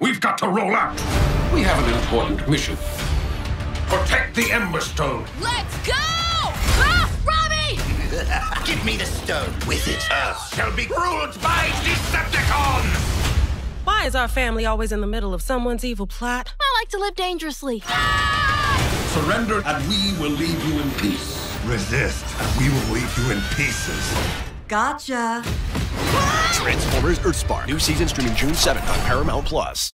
We've got to roll out. We have an important mission. Protect the Ember Stone. Let's go! Ah, Robby! Give me the stone with it. Earth shall be ruled by Decepticons! Why is our family always in the middle of someone's evil plot? I like to live dangerously. Surrender and we will leave you in peace. Resist, and we will leave you in pieces. Gotcha. Transformers Earthspark. New season streaming June 7th on Paramount Plus.